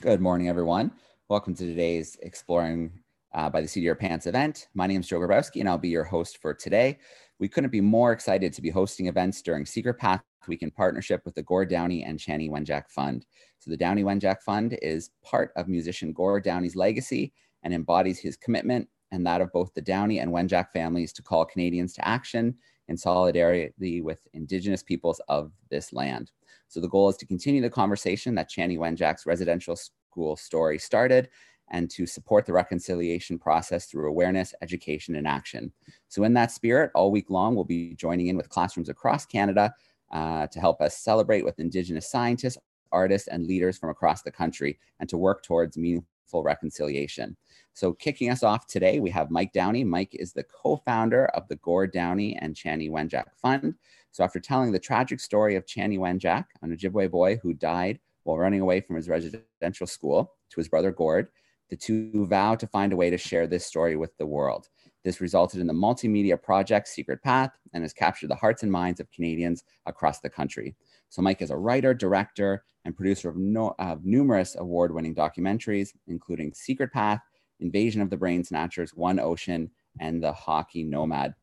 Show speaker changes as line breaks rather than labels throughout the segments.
Good morning, everyone. Welcome to today's Exploring uh, by the Seat of Your Pants event. My name is Joe Grabowski, and I'll be your host for today. We couldn't be more excited to be hosting events during Secret Path Week in partnership with the Gord Downie and Chanie Wenjack Fund. So, the Downie Wenjack Fund is part of musician Gord Downie's legacy and embodies his commitment and that of both the Downie and Wenjack families to call Canadians to action in solidarity with Indigenous peoples of this land. So the goal is to continue the conversation that Chanie Wenjack's residential school story started and to support the reconciliation process through awareness, education, and action. So in that spirit, all week long, we'll be joining in with classrooms across Canada uh, to help us celebrate with Indigenous scientists, artists, and leaders from across the country and to work towards meaningful reconciliation. So kicking us off today, we have Mike Downie. Mike is the co-founder of the Gord Downie and Chanie Wenjack Fund. So after telling the tragic story of Chanie Wenjack, an Ojibwe boy who died while running away from his residential school to his brother Gord, the two vow to find a way to share this story with the world. This resulted in the multimedia project Secret Path and has captured the hearts and minds of Canadians across the country. So Mike is a writer, director, and producer of, no, of numerous award-winning documentaries, including Secret Path, Invasion of the Brain Snatchers, One Ocean, and The Hockey Nomad.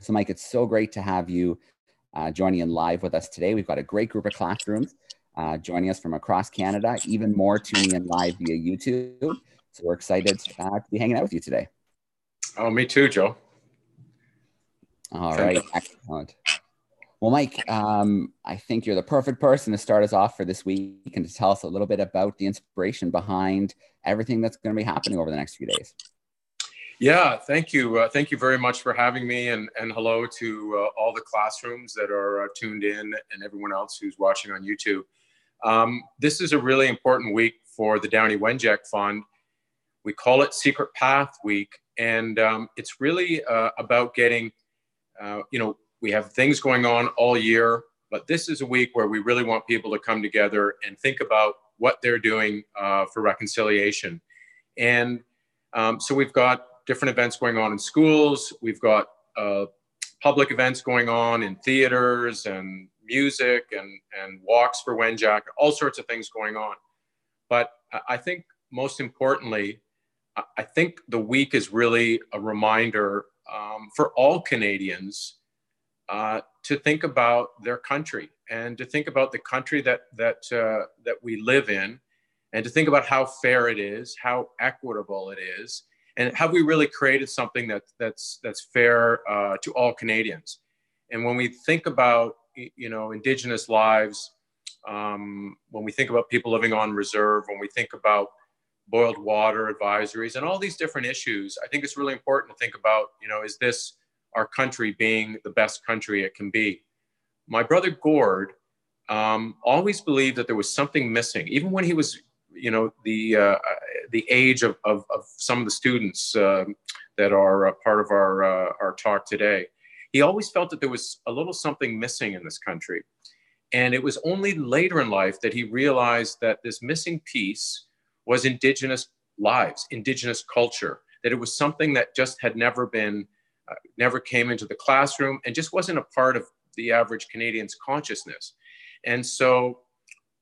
So, Mike, it's so great to have you uh, joining in live with us today. We've got a great group of classrooms uh, joining us from across Canada, even more tuning in live via YouTube. So, we're excited uh, to be hanging out with you today.
Oh, me too, Joe.
All right, excellent. Well, Mike, um, I think you're the perfect person to start us off for this week and to tell us a little bit about the inspiration behind everything that's going to be happening over the next few days.
Yeah, thank you. Uh, thank you very much for having me, and, and hello to uh, all the classrooms that are uh, tuned in and everyone else who's watching on YouTube. Um, this is a really important week for the Downie Wenjack Fund. We call it Secret Path Week, and um, it's really uh, about getting, uh, you know, we have things going on all year, but this is a week where we really want people to come together and think about what they're doing uh, for reconciliation. And um, so we've got different events going on in schools. We've got uh, public events going on in theaters and music and, and walks for Wenjack, all sorts of things going on. But I think most importantly, I think the week is really a reminder um, for all Canadians uh, to think about their country and to think about the country that that uh, that we live in, and to think about how fair it is, how equitable it is, and have we really created something that that's that's fair uh, to all Canadians? And when we think about you know Indigenous lives, um, when we think about people living on reserve, when we think about boiled water advisories and all these different issues, I think it's really important to think about you know is this our country being the best country it can be? My brother Gord um, always believed that there was something missing, even when he was you know the uh, the age of, of, of, some of the students uh, that are part of our uh, our talk today. He always felt that there was a little something missing in this country, and it was only later in life that he realized that this missing piece was Indigenous lives, Indigenous culture. That it was something that just had never been, uh, never came into the classroom, and just wasn't a part of the average Canadian's consciousness. And so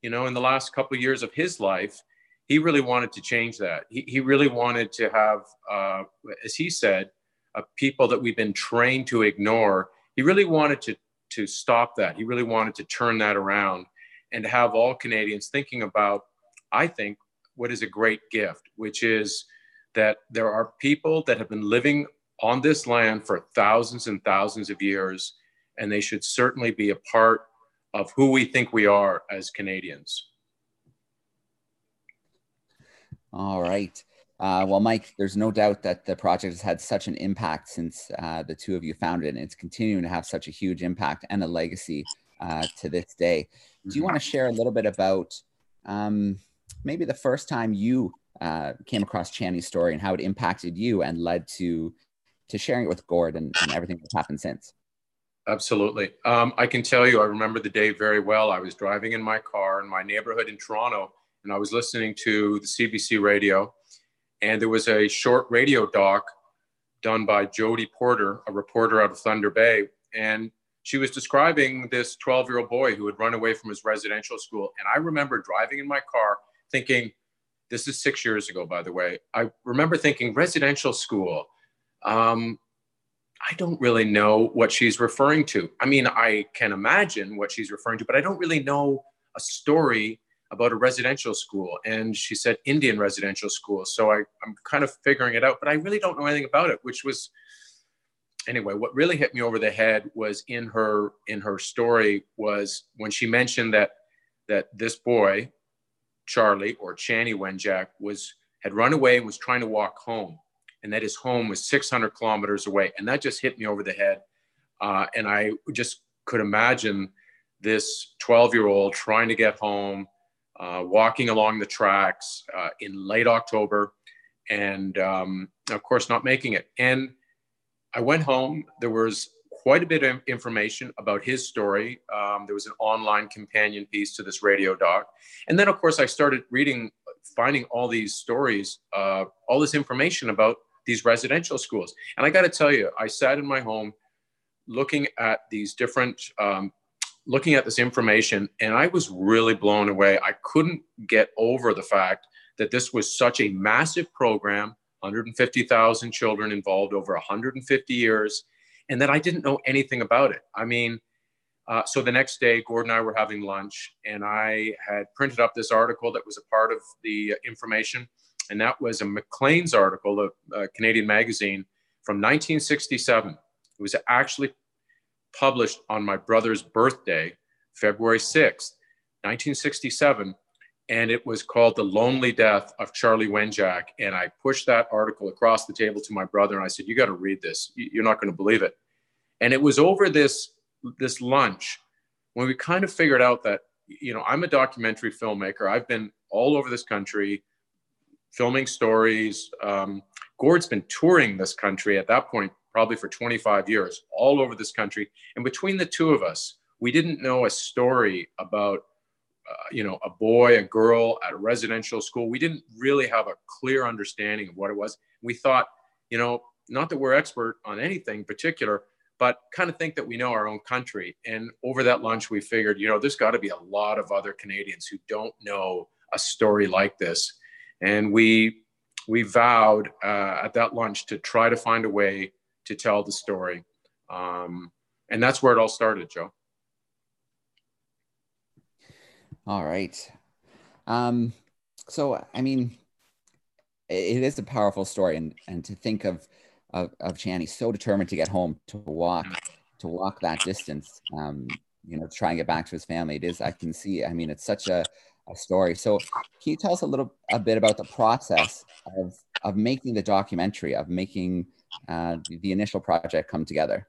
you know, in the last couple of years of his life, he really wanted to change that. He, he really wanted to have, uh, as he said, uh, people that we've been trained to ignore. He really wanted to, to stop that. He really wanted to turn that around and to have all Canadians thinking about, I think, what is a great gift, which is that there are people that have been living on this land for thousands and thousands of years, and they should certainly be a part of who we think we are as Canadians.
All right. Uh, well, Mike, there's no doubt that the project has had such an impact since uh, the two of you founded it, and it's continuing to have such a huge impact and a legacy uh, to this day. Do you want to share a little bit about um, maybe the first time you uh, came across Chanie's story and how it impacted you and led to to sharing it with Gord and, and everything that's happened since?
Absolutely. Um, I can tell you, I remember the day very well. I was driving in my car in my neighborhood in Toronto, and I was listening to the CBC radio, and there was a short radio doc done by Jody Porter, a reporter out of Thunder Bay, and she was describing this 12 year old boy who had run away from his residential school. And I remember driving in my car thinking, this is six years ago, by the way. I remember thinking residential school. Um, I don't really know what she's referring to. I mean, I can imagine what she's referring to, but I don't really know a story about a residential school. And she said Indian residential school. So I, I'm kind of figuring it out, but I really don't know anything about it, which was anyway, what really hit me over the head was in her in her story was when she mentioned that that this boy, Charlie or Chanie Wenjack, was had run away and was trying to walk home, and that his home was 600 kilometers away, and that just hit me over the head. Uh, and I just could imagine this 12 year old trying to get home, uh, walking along the tracks uh, in late October, and um, of course not making it. And I went home. There was quite a bit of information about his story. Um, there was an online companion piece to this radio doc. And then, of course, I started reading, finding all these stories, uh, all this information about these residential schools. And I got to tell you, I sat in my home looking at these different, um, looking at this information, and I was really blown away. I couldn't get over the fact that this was such a massive program 150,000 children involved over 150 years, and that I didn't know anything about it. I mean, uh, so the next day, Gordon and I were having lunch, and I had printed up this article that was a part of the information, and that was a Maclean's article, a, a Canadian magazine from 1967. It was actually published on my brother's birthday, February 6th, 1967 and it was called The Lonely Death of Charlie Wenjack. And I pushed that article across the table to my brother and I said, You got to read this. You're not going to believe it. And it was over this, this lunch when we kind of figured out that, you know, I'm a documentary filmmaker. I've been all over this country filming stories. Um, Gord's been touring this country at that point, probably for 25 years, all over this country. And between the two of us, we didn't know a story about uh, you know, a boy, a girl at a residential school. We didn't really have a clear understanding of what it was. We thought, you know, not that we're expert on anything particular, but kind of think that we know our own country. And over that lunch, we figured, you know, there's got to be a lot of other Canadians who don't know a story like this. And we we vowed uh, at that lunch to try to find a way to tell the story. Um, and that's where it all started, Joe.
All right. Um, so, I mean, it is a powerful story, and and to think of of, of Chanie so determined to get home, to walk, to walk that distance, um, you know, try and get back to his family. It is. I can see. I mean, it's such a a story. So, can you tell us a little a bit about the process of of making the documentary, of making uh, the, initial project come together?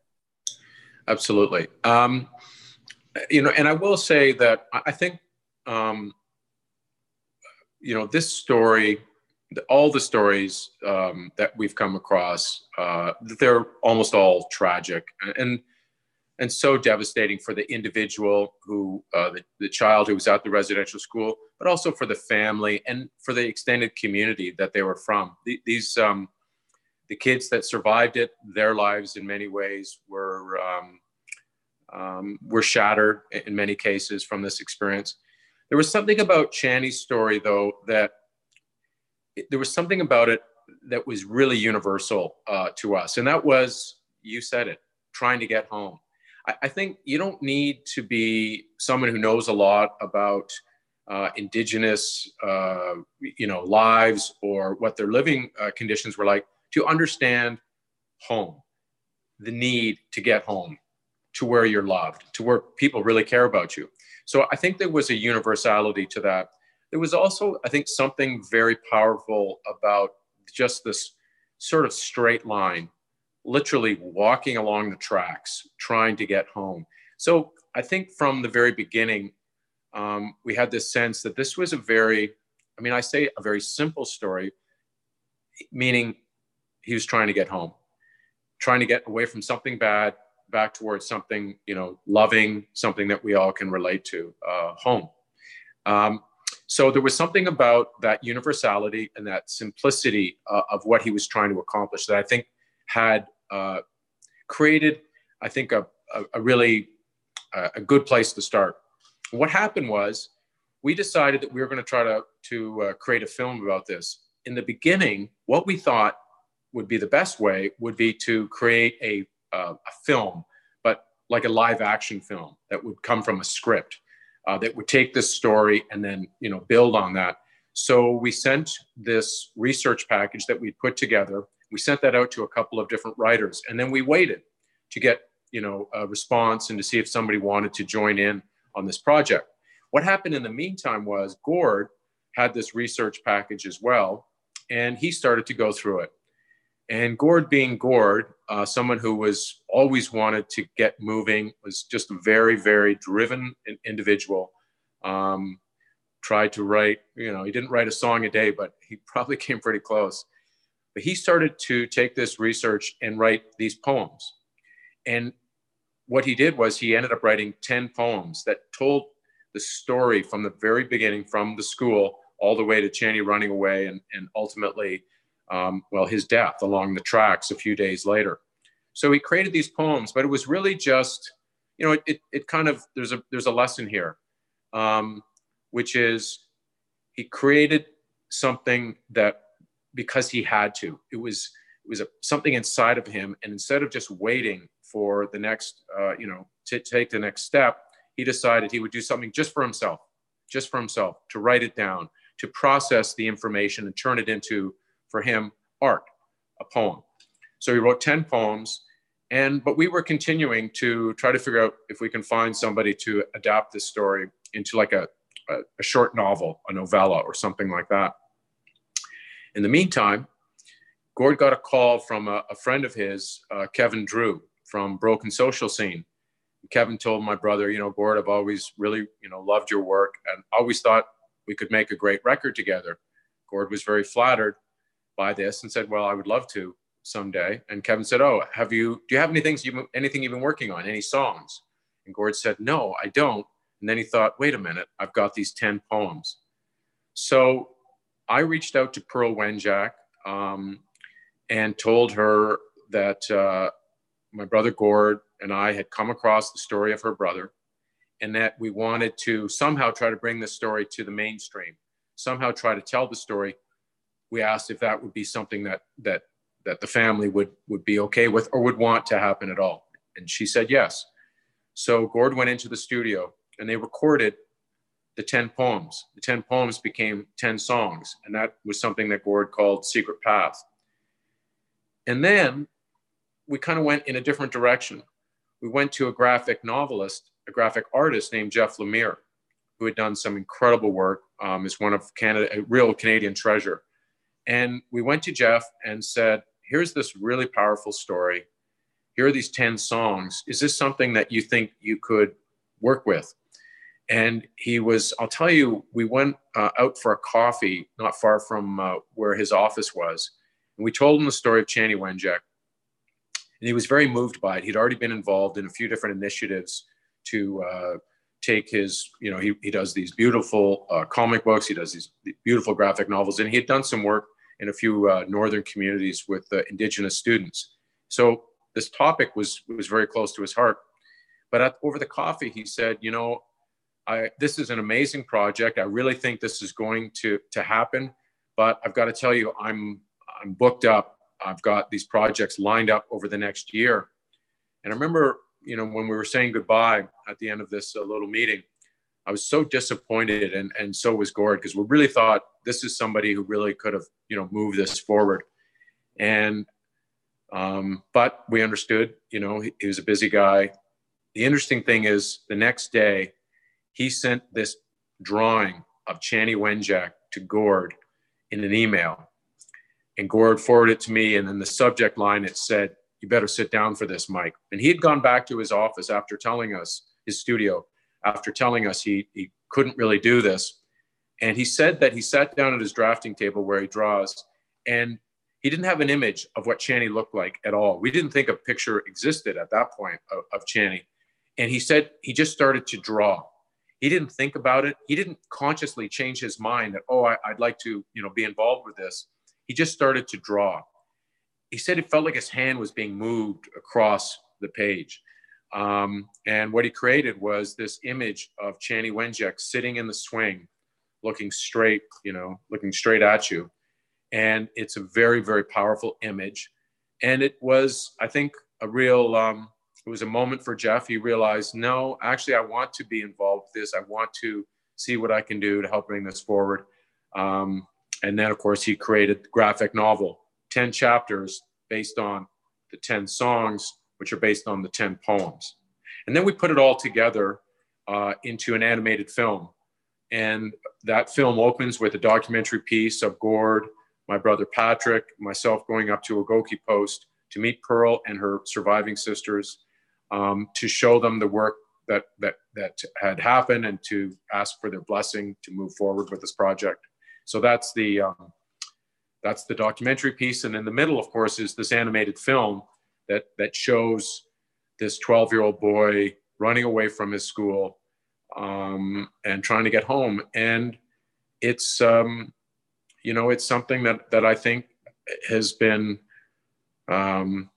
Absolutely. Um, you know, and I will say that I think um, you know, this story, all the stories um, that we've come across, uh, they're almost all tragic and and so devastating for the individual who, uh, the, the child who was at the residential school, but also for the family and for the extended community that they were from. The, these um, the kids that survived it, their lives in many ways were um, um, were shattered in many cases from this experience. There was something about Chanie's story, though, that there was something about it that was really universal uh, to us. And that was, you said it, trying to get home. I, think you don't need to be someone who knows a lot about uh, indigenous, uh, you know, lives or what their living uh, conditions were like to understand home, the need to get home to where you're loved, to where people really care about you. So I think there was a universality to that. There was also, I think, something very powerful about just this sort of straight line, literally walking along the tracks, trying to get home. So I think from the very beginning, um, we had this sense that this was a very, I mean, I say a very simple story, meaning he was trying to get home, trying to get away from something bad, back towards something you know loving something that we all can relate to uh, home um, so there was something about that universality and that simplicity uh, of what he was trying to accomplish that i think had uh, created i think a, a, a really a good place to start what happened was we decided that we were going to try to, to uh, create a film about this. In the beginning, what we thought would be the best way would be to create a, uh, a film, but like a live action film that would come from a script uh, that would take this story and then you know build on that. So we sent this research package that we put together. We sent that out to a couple of different writers, and then we waited to get you know a response and to see if somebody wanted to join in on this project. What happened in the meantime was Gord had this research package as well, and he started to go through it. And Gord, being Gord, uh, someone who was always wanted to get moving, was just a very, very driven individual. Um, tried to write, you know, he didn't write a song a day, but he probably came pretty close. But he started to take this research and write these poems. And what he did was he ended up writing 10 poems that told the story from the very beginning, from the school all the way to Chanie running away and, and ultimately, um, well, his death along the tracks a few days later. So he created these poems, but it was really just, you know, it, it, it kind of, there's a, there's a lesson here, um, which is he created something that because he had to, it was, it was a, something inside of him. And instead of just waiting for the next, uh, you know, to take the next step, he decided he would do something just for himself, just for himself, to write it down, to process the information and turn it into, for him, art, a poem. So he wrote 10 poems. And but we were continuing to try to figure out if we can find somebody to adapt this story into like a, a, a short novel, a novella, or something like that. In the meantime, Gord got a call from a, a friend of his, uh, Kevin Drew from Broken Social Scene, Kevin told my brother, you know, Gord, I've always really, you know, loved your work and always thought we could make a great record together. Gord was very flattered by this and said, well, I would love to someday. And Kevin said, oh, have you, do you have anything, you, anything you've been working on, any songs? And Gord said, no, I don't. And then he thought, wait a minute, I've got these 10 poems. So I reached out to Pearl Wenjack um, and told her that uh, my brother Gord and I had come across the story of her brother and that we wanted to somehow try to bring this story to the mainstream, somehow try to tell the story. We asked if that would be something that that that the family would would be okay with or would want to happen at all. And she said yes. So Gord went into the studio and they recorded the 10 poems. The 10 poems became 10 songs. And that was something that Gord called Secret Path. And then we kind of went in a different direction we went to a graphic novelist, a graphic artist named Jeff Lemire, who had done some incredible work. Um, is one of Canada, a real Canadian treasure. And we went to Jeff and said, "Here's this really powerful story. Here are these ten songs. Is this something that you think you could work with?" And he was, I'll tell you, we went uh, out for a coffee not far from uh, where his office was. And we told him the story of Chanie Wenjack and he was very moved by it. He'd already been involved in a few different initiatives to uh, take his, you know, he, he does these beautiful uh, comic books, he does these beautiful graphic novels, and he had done some work in a few uh, northern communities with indigenous students. So this topic was was very close to his heart. But at, over the coffee, he said, you know, I, this is an amazing project. I really think this is going to to happen, but I've got to tell you, I'm I'm booked up I've got these projects lined up over the next year. And I remember, you know, when we were saying goodbye at the end of this uh, little meeting, I was so disappointed, and and so was Gord because we really thought this is somebody who really could have, you know, moved this forward. And um, but we understood, you know, he, he was a busy guy. The interesting thing is, the next day, he sent this drawing of Chanie Wenjack to Gord in an email and Gord forwarded it to me. And then the subject line, it said, You better sit down for this, Mike. And he had gone back to his office after telling us, his studio, after telling us he, he couldn't really do this. And he said that he sat down at his drafting table where he draws and he didn't have an image of what Chanie looked like at all. We didn't think a picture existed at that point of, of Chanie. And he said he just started to draw. He didn't think about it. He didn't consciously change his mind that, oh, I, would like to, you know, be involved with this he just started to draw. He said it felt like his hand was being moved across the page. Um, and what he created was this image of Chanie Wenjack sitting in the swing looking straight, you know, looking straight at you. And it's a very, very powerful image. And it was, I think, a real, um, it was a moment for Jeff. He realized, no, actually, I want to be involved with this. I want to see what I can do to help bring this forward. Um, and then, of course, he created the graphic novel, 10 chapters based on the 10 songs, which are based on the 10 poems. And then we put it all together uh, into an animated film. And that film opens with a documentary piece of Gord, my brother Patrick, myself going up to Ogoki Post to meet Pearl and her surviving sisters, um, to show them the work that, that, that had happened and to ask for their blessing to move forward with this project. So that's the, um, that's the documentary piece. And in the middle, of course, is this animated film that, that shows this 12 year old boy running away from his school um, and trying to get home. And it's, um, you know, it's something that, that I think has been, um,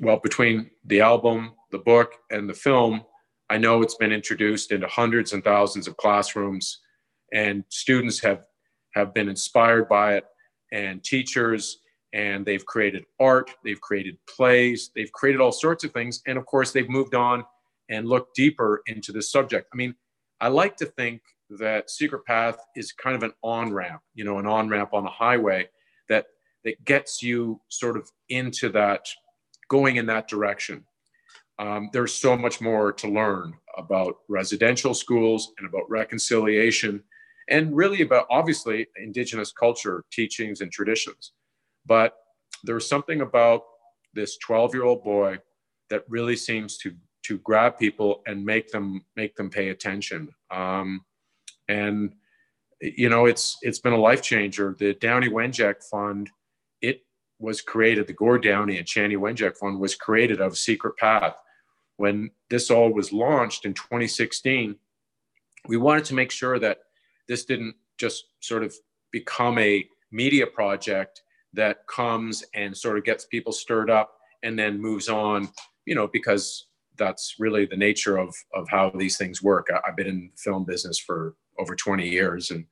well, between the album, the book, and the film, I know it's been introduced into hundreds and thousands of classrooms, and students have have been inspired by it, and teachers, and they've created art, they've created plays, they've created all sorts of things, and of course, they've moved on and looked deeper into the subject. I mean, I like to think that Secret Path is kind of an on ramp, you know, an on ramp on a highway that that gets you sort of into that, going in that direction. Um, there's so much more to learn about residential schools and about reconciliation and really about obviously indigenous culture teachings and traditions. But there's something about this 12 year old boy that really seems to to grab people and make them make them pay attention. Um, and you know it's it's been a life changer. The Downie Wenjack fund it was created the Gord Downie and Chanie Wenjack fund was created of secret path when this all was launched in 2016 we wanted to make sure that this didn't just sort of become a media project that comes and sort of gets people stirred up and then moves on you know because that's really the nature of of how these things work. I, have been in the film business for over 20 years and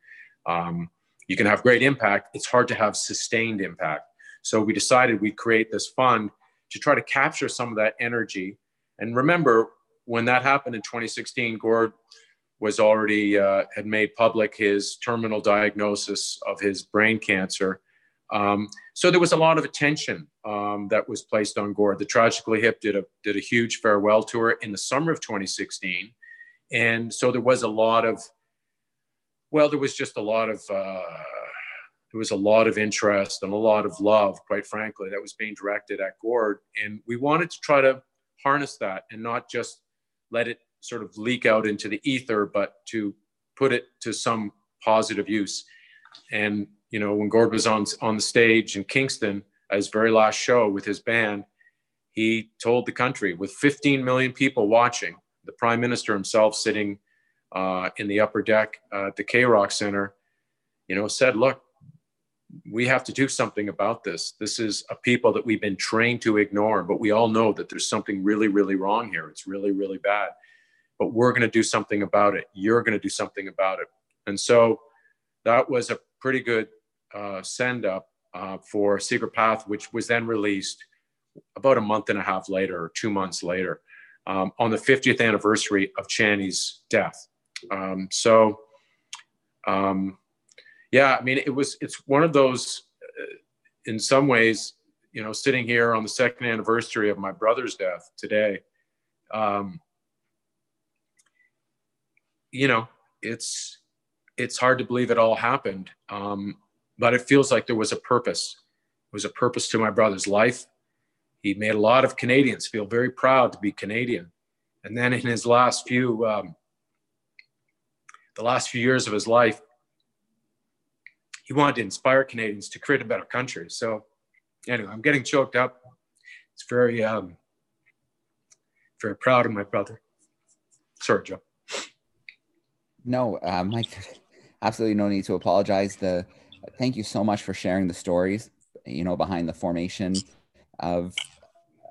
um, you can have great impact. It's hard to have sustained impact. So we decided we'd create this fund to try to capture some of that energy and remember when that happened in 2016 gord was already uh, had made public his terminal diagnosis of his brain cancer. Um, so there was a lot of attention um, that was placed on Gord. The Tragically Hip did a did a huge farewell tour in the summer of 2016, and so there was a lot of, well, there was just a lot of. Uh, there was a lot of interest and a lot of love, quite frankly, that was being directed at Gord. And we wanted to try to harness that and not just let it sort of leak out into the ether, but to put it to some positive use. And you know, when Gord was on on the stage in Kingston at his very last show with his band, he told the country with 15 million people watching, the Prime Minister himself sitting uh, in the upper deck uh, at the K Rock Center, you know, said, "Look, we have to do something about this. This is a people that we've been trained to ignore, but we all know that there's something really, really wrong here. It's really, really bad." but we're going to do something about it. You're going to do something about it. And so that was a pretty good uh, send up uh, for Secret Path, which was then released about a month and a half later, or two months later, um, on the 50th anniversary of Chanie's death. Um, so, um, yeah, I mean, it was, it's one of those, uh, in some ways, you know, sitting here on the second anniversary of my brother's death today, um, you know, it's it's hard to believe it all happened, um, but it feels like there was a purpose. It was a purpose to my brother's life. He made a lot of Canadians feel very proud to be Canadian. And then in his last few, um, the last few years of his life, he wanted to inspire Canadians to create a better country. So, anyway, I'm getting choked up. It's very, um, very proud of my brother. Sorry, Joe.
No, uh, Mike, absolutely no need to apologize. The thank you so much for sharing the stories, you know, behind the formation of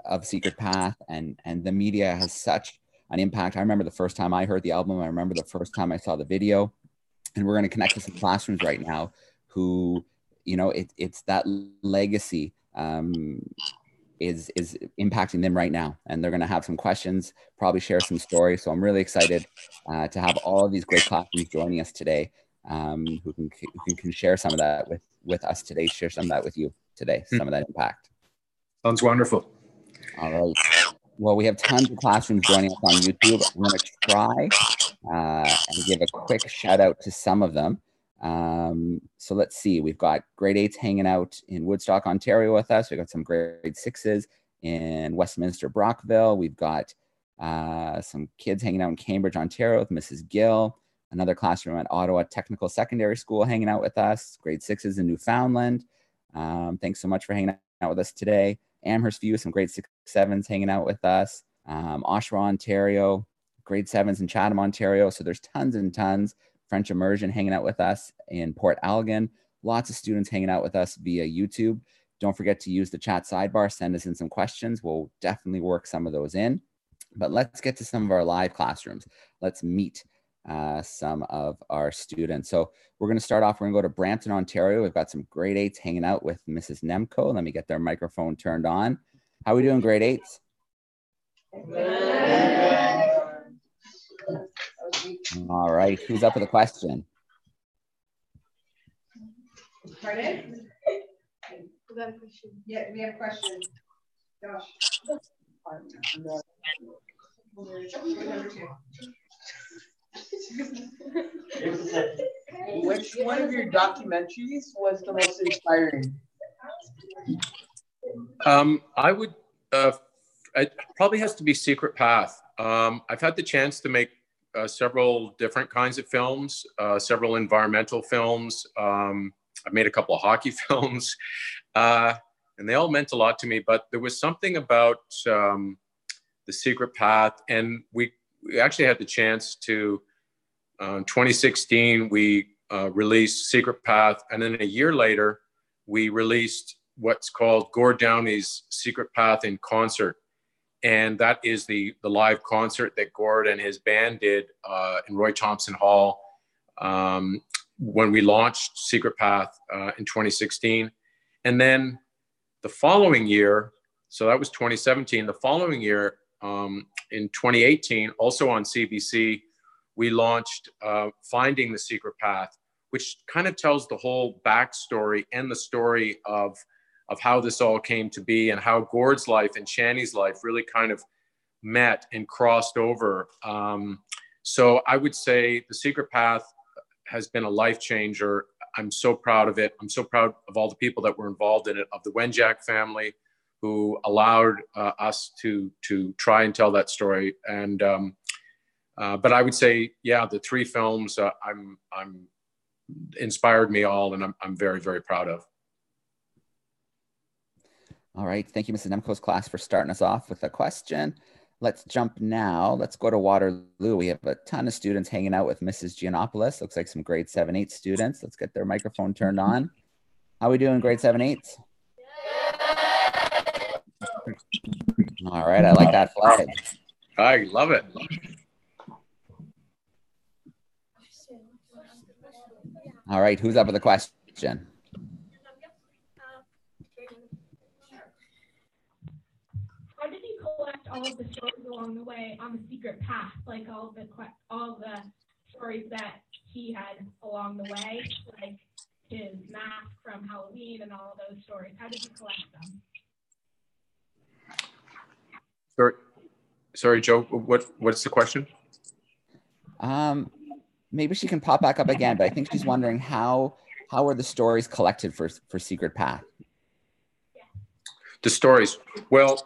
of Secret Path and and the media has such an impact. I remember the first time I heard the album. I remember the first time I saw the video. and we're going to connect with some classrooms right now who, you know, it, it's that legacy um, is is impacting them right now. And they're going to have some questions probably share some stories. So i'm really excited uh, to have all of these great classrooms joining us today um, who, can, who can share some of that with with us today share some of that with you today hmm. some of that impact.
Sounds wonderful.
All right. Well we have tons of classrooms joining us on youtube. I'm going to try uh, and give a quick shout out to some of them um, so let's see, we've got grade eights hanging out in Woodstock, Ontario with us. We've got some grade sixes in Westminster, Brockville. We've got uh, some kids hanging out in Cambridge, Ontario with Mrs. Gill. Another classroom at Ottawa Technical Secondary School hanging out with us. Grade sixes in Newfoundland. Um, thanks so much for hanging out with us today. Amherst View, some grade six, sevens hanging out with us. Um, Oshawa, Ontario, grade sevens in Chatham, Ontario. So there's tons and tons. French immersion hanging out with us in Port Elgin. Lots of students hanging out with us via YouTube. Don't forget to use the chat sidebar, send us in some questions. We'll definitely work some of those in. But let's get to some of our live classrooms. Let's meet uh, some of our students. So we're going to start off. We're going to go to Brampton, Ontario. We've got some grade eights hanging out with Mrs. Nemko. Let me get their microphone turned on. How are we doing, grade eights? All right. Who's up with a question?
Pardon? We got a question. Yeah, we have a question. Josh.
Which one of your documentaries was the most inspiring?
Um, I would, uh, it probably has to be Secret Path. Um, I've had the chance to make uh, several different kinds of films, uh, several environmental films. Um, I've made a couple of hockey films, uh, and they all meant a lot to me. But there was something about um, the secret path, and we, we actually had the chance to. Uh, 2016, we uh, released Secret Path, and then a year later, we released what's called Gord Downie's Secret Path in concert and that is the the live concert that Gord and his band did uh, in Roy Thomson Hall um, when we launched Secret Path uh, in 2016, and then the following year, so that was 2017. The following year, um, in 2018, also on CBC, we launched uh, Finding the Secret Path, which kind of tells the whole backstory and the story of of how this all came to be and how Gord's life and Chanie's life really kind of met and crossed over. Um, so I would say the Secret Path has been a life changer. I'm so proud of it. I'm so proud of all the people that were involved in it, of the Wenjack family who allowed uh, us to to try and tell that story. And um, uh, but I would say, yeah, the three films uh, I'm I'm inspired me all, and I'm I'm very very proud of.
All right. Thank you, Mrs. Nemko's class, for starting us off with a question. Let's jump now. Let's go to Waterloo. We have a ton of students hanging out with Mrs. Giannopoulos. Looks like some grade 7 8 students. Let's get their microphone turned on. How are we doing, grade 7 8? All right. I like that flag.
I love it.
All right. Who's up with a question?
All of the stories along the way on the secret path, like all the all the stories that he had along the way, like his mask from Halloween and all those stories. How did you collect them?
Sorry, sorry, Joe. What what's the question?
Um, maybe she can pop back up again, but I think she's wondering how how are the stories collected for for Secret Path?
The stories. Well,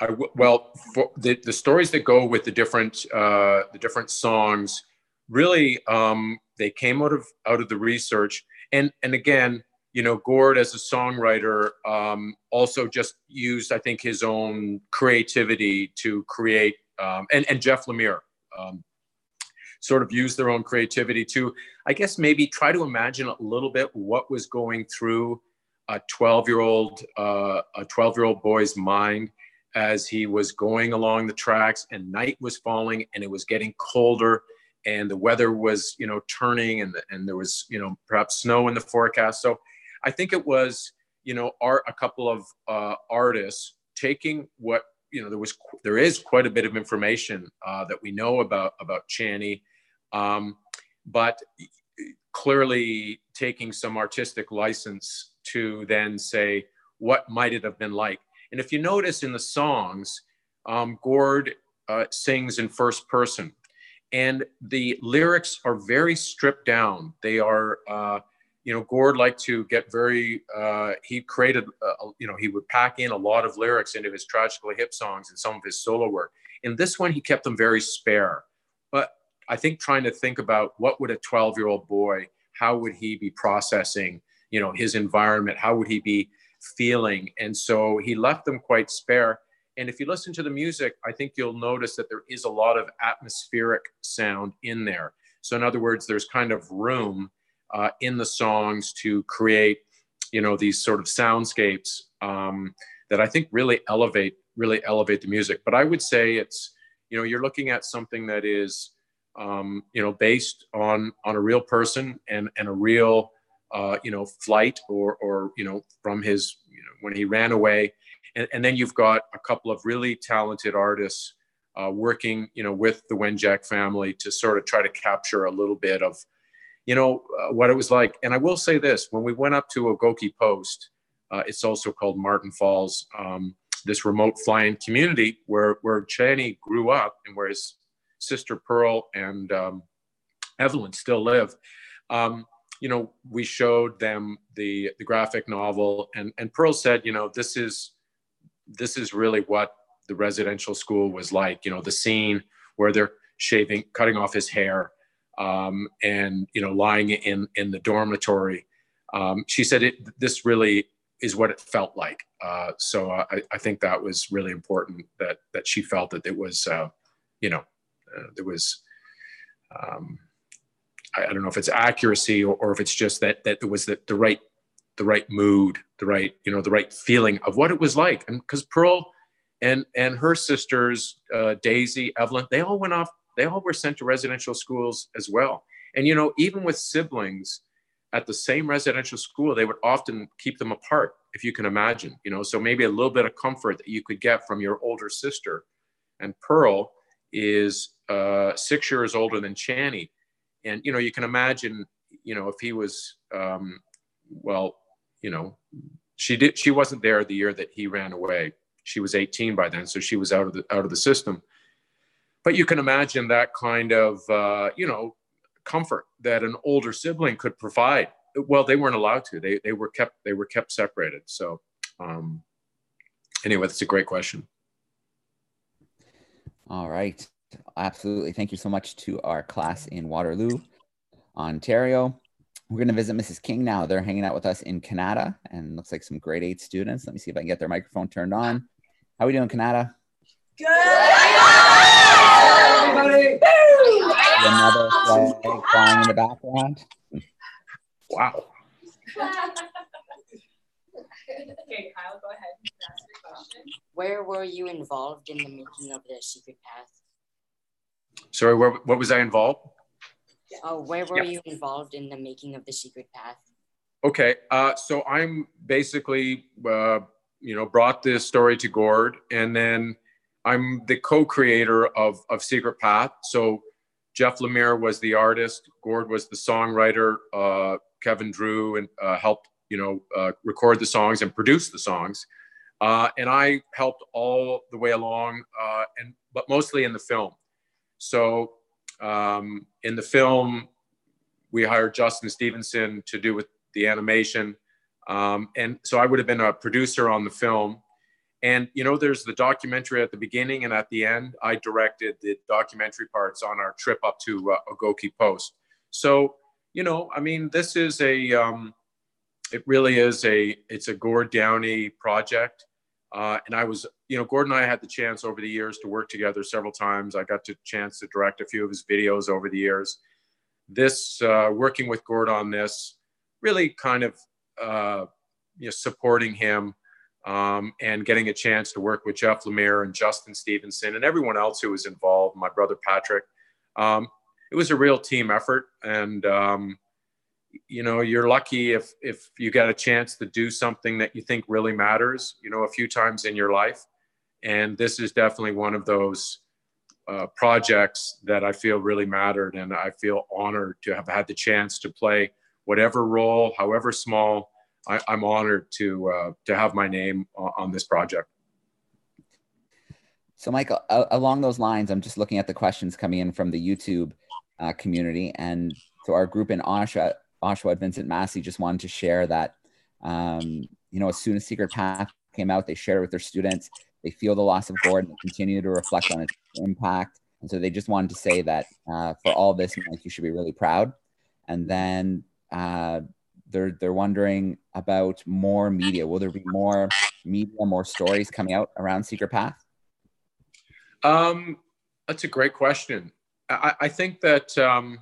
I well, the, the stories that go with the different uh, the different songs, really, um, they came out of out of the research, and and again, you know, Gord as a songwriter um, also just used, I think, his own creativity to create, um, and and Jeff Lemire um, sort of used their own creativity to, I guess, maybe try to imagine a little bit what was going through a 12 year old uh, a 12 year old boy's mind as he was going along the tracks and night was falling and it was getting colder and the weather was you know turning and the, and there was you know perhaps snow in the forecast so i think it was you know art a couple of uh, artists taking what you know there was there is quite a bit of information uh, that we know about about Chanie, um, but clearly taking some artistic license to then say what might it have been like. And if you notice in the songs, um, Gord uh, sings in first person, and the lyrics are very stripped down. They are uh, you know, Gord liked to get very, uh, he created, uh, you know, he would pack in a lot of lyrics into his tragically hip songs and some of his solo work. In this one, he kept them very spare. But I think trying to think about what would a 12 year old boy, how would he be processing, you know, his environment? How would he be feeling? And so he left them quite spare. And if you listen to the music, I think you'll notice that there is a lot of atmospheric sound in there. So, in other words, there's kind of room uh, in the songs to create, you know, these sort of soundscapes um, that I think really elevate really elevate the music. But I would say it's, you know, you're looking at something that is, um, you know, based on on a real person and and a real, uh, you know, flight or or you know from his you know when he ran away, and, and then you've got a couple of really talented artists. Uh, working, you know, with the Wenjack family to sort of try to capture a little bit of, you know, uh, what it was like. And I will say this when we went up to Ogoki Post, uh, it's also called Martin Falls, um, this remote flying community where, where Chanie grew up and where his sister Pearl and um, Evelyn still live. Um, you know, we showed them the, the graphic novel and, and Pearl said, you know, this is, this is really what the residential school was like, you know, the scene where they're shaving, cutting off his hair, um, and you know lying in in the dormitory. Um, she said it, this really is what it felt like. Uh, so I, I, think that was really important that that she felt that it was uh, you know uh, there was. Um, I, don't know if it's accuracy or, or, if it's just that that there was the, the right the right mood, the right you know the right feeling of what it was like, and because Pearl and and her sisters uh, Daisy, Evelyn, they all went off they all were sent to residential schools as well. And, you know, even with siblings at the same residential school, they would often keep them apart, if you can imagine, you know, so maybe a little bit of comfort that you could get from your older sister. And Pearl is uh, six years older than Chanie. And, you know, you can imagine, you know, if he was, um, well, you know, she did, she wasn't there the year that he ran away. She was 18 by then, so she was out of the, out of the system. But you can imagine that kind of uh, you know comfort that an older sibling could provide. Well they weren't allowed to. They, they were kept they were kept separated. So um, anyway that's a great question.
All right absolutely thank you so much to our class in waterloo ontario we're going to visit mrs king now they're hanging out with us in canada and looks like some grade eight students let me see if i can get their microphone turned on how are we doing canada
good
everybody. Another flag flying in the background.
Wow.
Okay, Kyle, go ahead and ask your question. Where were you involved in the making of the secret path?
Sorry, where, what was I involved?
Oh, where were yeah. you involved in the making of the secret path?
Okay, uh, so I'm basically, uh, you know, brought this story to Gord, and then I'm the co-creator of, of Secret Path. So Jeff Lemire was the artist, Gord was the songwriter, uh, Kevin Drew and uh, helped you know uh, record the songs and produce the songs, uh, and I helped all the way along, uh, and but mostly in the film. So um, in the film, we hired Justin Stephenson to do with the animation, um, and so I would have been a producer on the film and you know, there's the documentary at the beginning and at the end. I directed the documentary parts on our trip up to uh, Ogoki Post. So you know, I mean, this is a um, it really is a it's a Gord Downie project. Uh, and I was, you know, Gordon and I had the chance over the years to work together several times. I got the chance to direct a few of his videos over the years. This uh, working with Gord on this really kind of uh, you know supporting him um, and getting a chance to work with Jeff Lemire and Justin Stephenson and everyone else who was involved, my brother Patrick. Um, it was a real team effort, and um, you know you're lucky if if you get a chance to do something that you think really matters. You know, a few times in your life, and this is definitely one of those. Uh, projects that I feel really mattered, and I feel honored to have had the chance to play whatever role, however small, I, am honored to uh, to have my name on this project.
So, Michael, along those lines, I'm just looking at the questions coming in from the YouTube uh, community, and so our group in Oshawa, Oshawa, Vincent Massey, just wanted to share that. Um, you know, as soon as Secret Path came out, they shared it with their students. They feel the loss of Gord and continue to reflect on its impact. And so they just wanted to say that uh, for all this, Mike, you should be really proud. And then uh, they're they're wondering about more media. Will there be more media, more stories coming out around Secret Path?
Um, that's a great question. I, I think that um,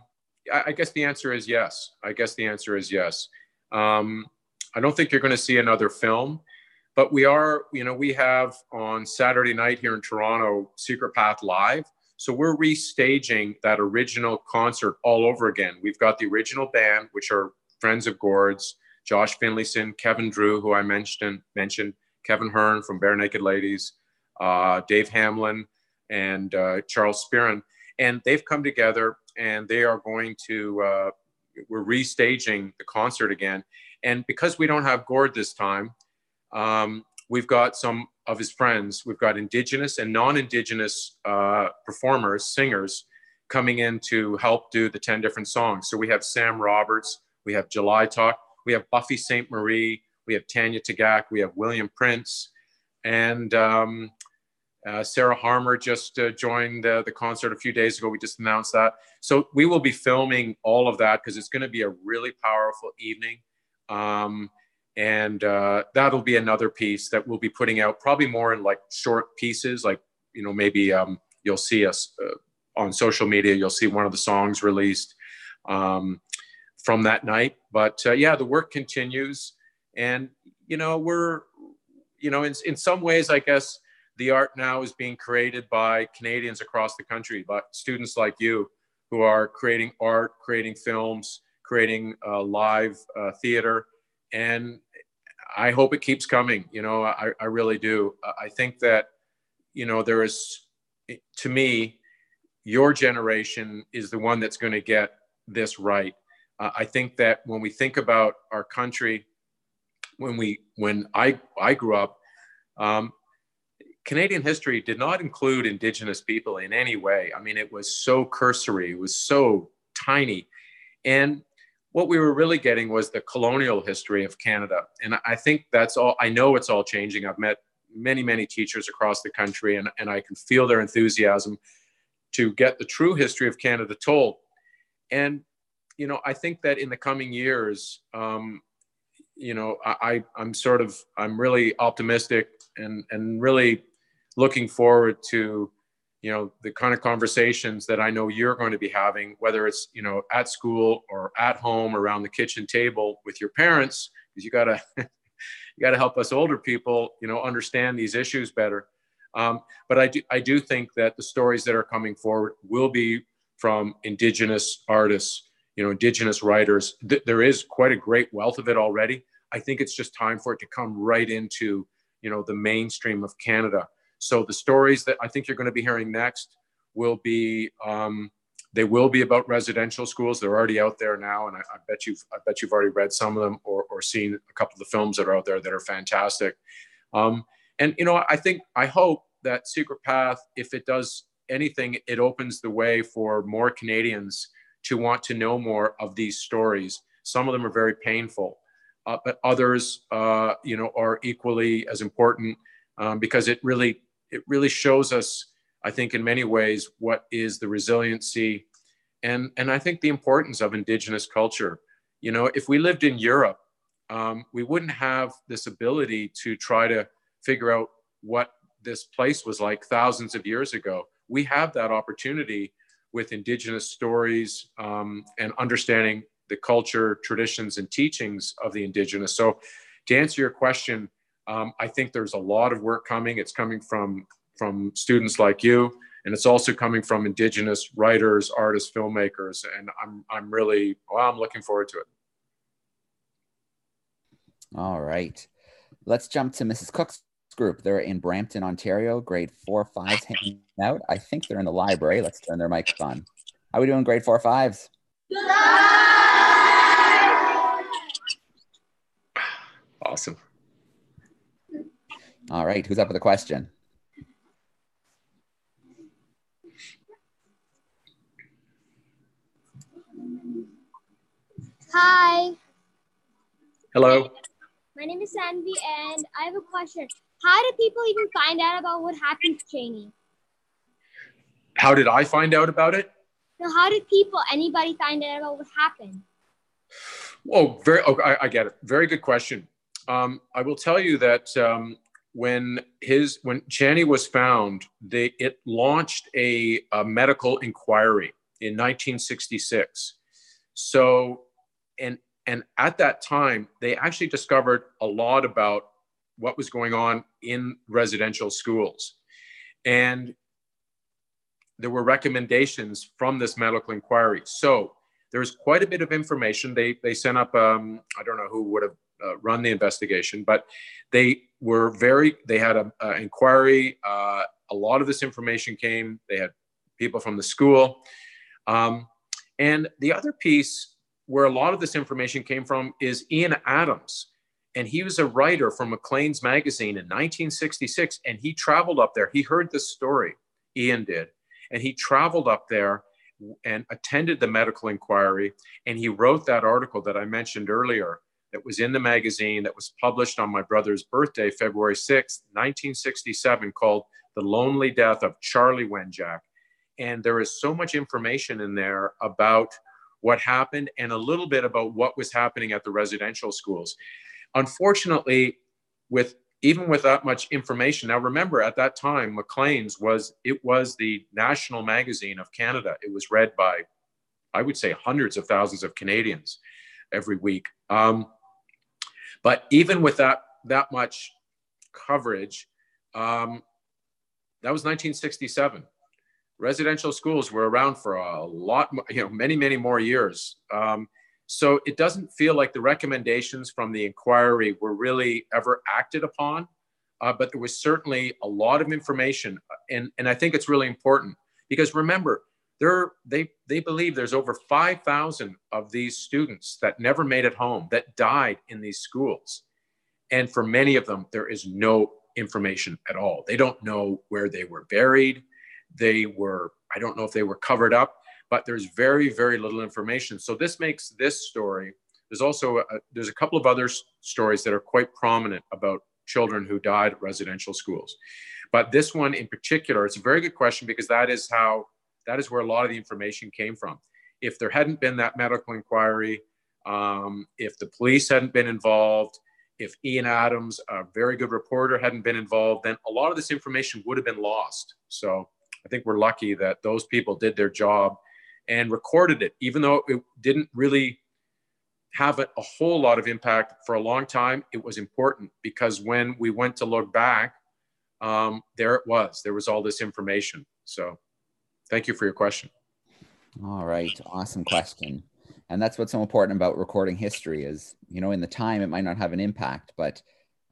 I, I, guess the answer is yes. I guess the answer is yes. Um, I don't think you're going to see another film, but we are. You know, we have on Saturday night here in Toronto Secret Path Live. So we're restaging that original concert all over again. We've got the original band, which are friends of Gord's, Josh Finlayson, Kevin Drew, who I mentioned, mentioned Kevin Hearn from Barenaked Ladies, uh, Dave Hamelin, and uh, Charles Spearin. And they've come together and they are going to, uh, we're restaging the concert again. And because we don't have Gord this time, um, we've got some of his friends. We've got Indigenous and non-Indigenous uh, performers, singers, coming in to help do the 10 different songs. So we have Sam Roberts, we have July Talk, we have Buffy Sainte-Marie, we have Tanya Tagaq, we have William Prince, and um, uh, Sarah Harmer just uh, joined the concert a few days ago. We just announced that. So we will be filming all of that because it's going to be a really powerful evening. Um, and uh, that'll be another piece that we'll be putting out probably more in like short pieces like you know maybe um, you'll see us uh, on social media you'll see one of the songs released um, from that night. But uh, yeah the work continues. And you know we're you know in, in some ways i guess the art now is being created by canadians across the country by students like you who are creating art creating films creating uh, live uh, theater. And I hope it keeps coming. You know, I, I really do. I think that, you know, there is, to me, your generation is the one that's going to get this right. Uh, I think that when we think about our country, when we when I I grew up, um, Canadian history did not include Indigenous people in any way. I mean, it was so cursory, it was so tiny, and what we were really getting was the colonial history of Canada. And I think that's all, I know it's all changing. I've met many, many teachers across the country, and, and I can feel their enthusiasm to get the true history of Canada told. And, you know, I think that in the coming years, um, you know, I, I'm sort of, I'm really optimistic and, and really looking forward to you know the kind of conversations that i know you're going to be having whether it's you know at school or at home around the kitchen table with your parents because you got to you got to help us older people you know understand these issues better. Um, but I do, I do think that the stories that are coming forward will be from indigenous artists you know indigenous writers. Th- there is quite a great wealth of it already. I think it's just time for it to come right into you know the mainstream of canada so the stories that I think you're going to be hearing next will be um, they will be about residential schools. They're already out there now, and I, I, bet you've I bet you've already read some of them or, or seen a couple of the films that are out there that are fantastic. Um, and you know, I think I hope that Secret Path, if it does anything, it opens the way for more Canadians to want to know more of these stories. Some of them are very painful, uh, but others, uh, you know, are equally as important um, because it really it really shows us, I think, in many ways, what is the resiliency and, and I think the importance of indigenous culture. You know, if we lived in Europe, um, we wouldn't have this ability to try to figure out what this place was like thousands of years ago. We have that opportunity with indigenous stories um, and understanding the culture, traditions, and teachings of the indigenous. So, to answer your question, um, I think there's a lot of work coming. It's coming from from students like you. and it's also coming from indigenous writers artists filmmakers and i'm i'm really well i'm looking forward to it.
All right. Let's jump to mrs cook's group. They're in brampton ontario. Grade four fives hanging out. I think they're in the library. Let's turn their mics on. How are we doing grade four fives?
Awesome
all right who's up with a question
Hi.
Hello.
My name is Sanvi, and I have a question. How did people even find out about what happened to Chanie?
How did I find out about it?
So how did people, anybody, find out about what happened?
Oh, very. Oh, I, I get it. Very good question. Um, I will tell you that um, when his when Chanie was found, they it launched a, a medical inquiry in 1966. So and and at that time they actually discovered a lot about what was going on in residential schools. And there were recommendations from this medical inquiry. So there's quite a bit of information. They they sent up um, i don't know who would have uh, run the investigation but they were very they had an inquiry uh, a lot of this information came they had people from the school um, and the other piece where a lot of this information came from is Ian Adams. And he was a writer for Maclean's magazine in 1966. And he traveled up there. He heard this story, Ian did. And he traveled up there and attended the medical inquiry. And he wrote that article that I mentioned earlier that was in the magazine that was published on my brother's birthday, February 6th, 1967, called The Lonely Death of Charlie Wenjack. And there is so much information in there about what happened and a little bit about what was happening at the residential schools. Unfortunately, with even with that much information, now remember at that time, Maclean's was it was the national magazine of Canada. It was read by, I would say, hundreds of thousands of Canadians every week. Um, but even with that that much coverage, um, that was 1967 residential schools were around for a lot, you know, many, many more years. Um, so it doesn't feel like the recommendations from the inquiry were really ever acted upon, uh, but there was certainly a lot of information, and and I think it's really important because remember, there they they believe there's over five thousand of these students that never made it home that died in these schools, and for many of them there is no information at all. They don't know where they were buried they were, I don't know if they were covered up, but there's very, very little information. So this makes this story. There's also a, there's a couple of other stories that are quite prominent about children who died at residential schools. But this one in particular, it's a very good question because that is how that is where a lot of the information came from. If there hadn't been that medical inquiry, um, if the police hadn't been involved, if Ian Adams, a very good reporter, hadn't been involved, then a lot of this information would have been lost. So I think we're lucky that those people did their job and recorded it, even though it didn't really have a, a, whole lot of impact for a long time. It was important because when we went to look back, um, there it was. There was all this information. So thank you for your question.
All right. Awesome question. And that's what's so important about recording history is, you know, in the time it might not have an impact, but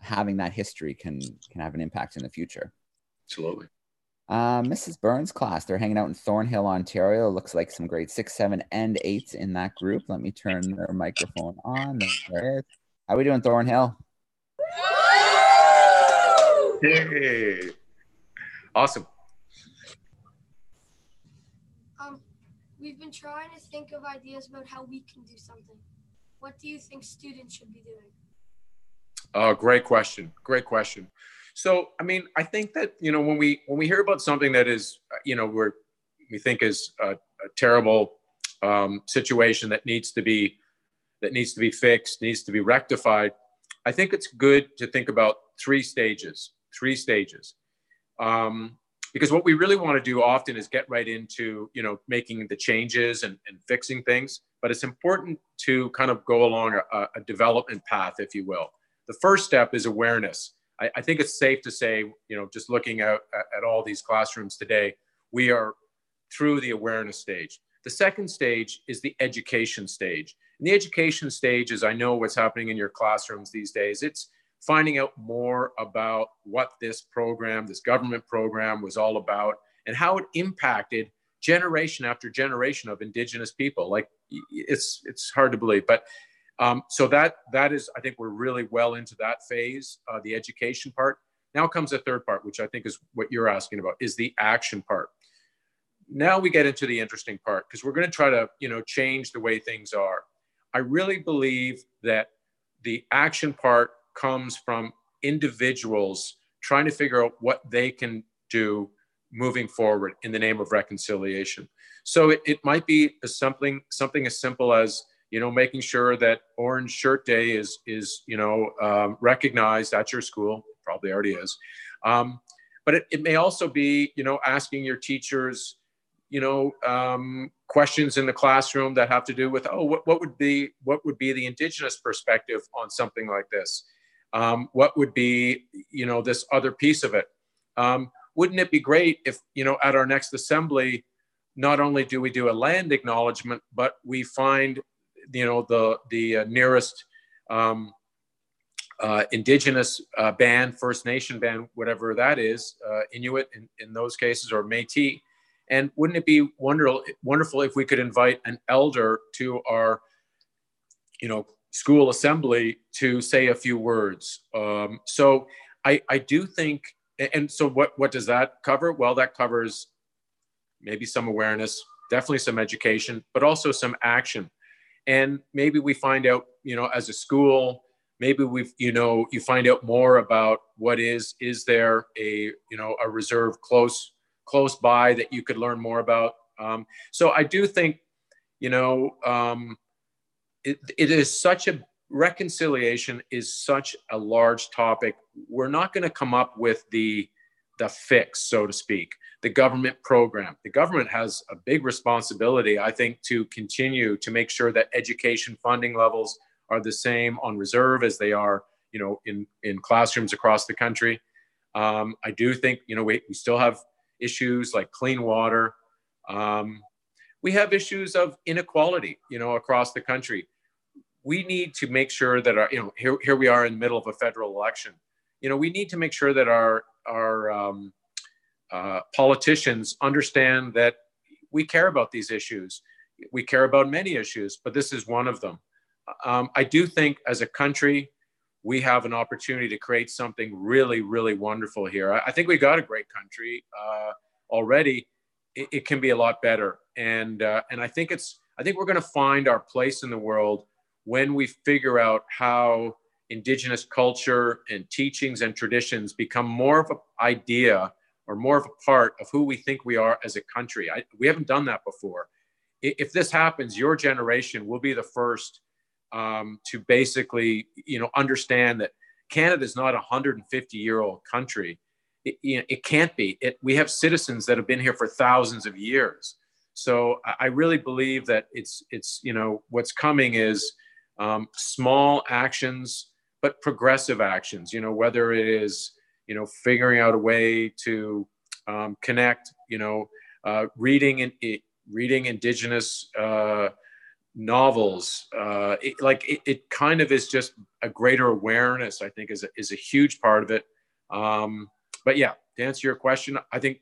having that history can can have an impact in the future.
Absolutely.
Uh, Mrs. Burns' class, they're hanging out in Thornhill, Ontario. Looks like some grade six, seven, and eights in that group. Let me turn their microphone on. There it is. How we doing, Thornhill?
Hey. Awesome.
Um, we've been trying to think of ideas about how we can do something. What do you think students should be doing?
Oh, great question. Great question. So, I mean, I think that you know when we when we hear about something that is you know we're we think is a, a terrible um, situation that needs to be that needs to be fixed, needs to be rectified. I think it's good to think about three stages. Three stages. Um, because what we really want to do often is get right into you know making the changes and, and fixing things but it's important to kind of go along a, a development path if you will the first step is awareness I, I think it's safe to say, you know, just looking at, at all these classrooms today, we are through the awareness stage. The second stage is the education stage. And the education stage is I know what's happening in your classrooms these days. It's finding out more about what this program, this government program was all about and how it impacted generation after generation of indigenous people. Like it's it's hard to believe, but um, so that that is I think we're really well into that phase, uh, the education part. Now comes the third part, which I think is what you're asking about, is the action part. Now we get into the interesting part because we're going to try to you know change the way things are. I really believe that the action part comes from individuals trying to figure out what they can do moving forward in the name of reconciliation. So it, it might be something something as simple as you know making sure that Orange Shirt Day is is you know um, recognized at your school. Probably already is, um, but it, it may also be you know asking your teachers you know um, questions in the classroom that have to do with oh what, what would be what would be the indigenous perspective on something like this um, what would be you know this other piece of it? Um, wouldn't it be great if you know at our next assembly not only do we do a land acknowledgement but we find you know the the uh, nearest um, uh, indigenous uh, band first nation band whatever that is uh, inuit in, in those cases or metis and wouldn't it be wonderful wonderful if we could invite an elder to our you know school assembly to say a few words um, so I, I do think and so what what does that cover? Well, that covers maybe some awareness, definitely some education, but also some action. And maybe we find out, you know, as a school, maybe we've, you know, you find out more about what is is there a, you know, a reserve close close by that you could learn more about. Um, so I do think, you know, um, it, it is such a reconciliation is such a large topic. We're not going to come up with the the fix, so to speak, the government program. The government has a big responsibility, I think, to continue to make sure that education funding levels are the same on reserve as they are, you know, in in classrooms across the country. Um, I do think, you know, we, we still have issues like clean water. Um, we have issues of inequality, you know, across the country we need to make sure that our, you know, here, here we are in the middle of a federal election. You know, we need to make sure that our, our um, uh, politicians understand that we care about these issues. We care about many issues, but this is one of them. Um, I do think as a country, we have an opportunity to create something really, really wonderful here. I, I think we got a great country uh, already. It, it, can be a lot better, and uh, and I think it's I think we're going to find our place in the world when we figure out how indigenous culture and teachings and traditions become more of an idea or more of a part of who we think we are as a country. I, we haven't done that before. If this happens, your generation will be the first um, to basically, you know, understand that Canada is not a 150 year old country. It, you know, it can't be. It, we have citizens that have been here for thousands of years. So I really believe that it's it's you know what's coming is um, small actions, but progressive actions, you know, whether it is, you know, figuring out a way to um, connect, you know, uh, reading and reading indigenous uh, novels, uh, it, like it, it, kind of is just a greater awareness, I think is a, is a huge part of it. Um, but yeah, to answer your question, I think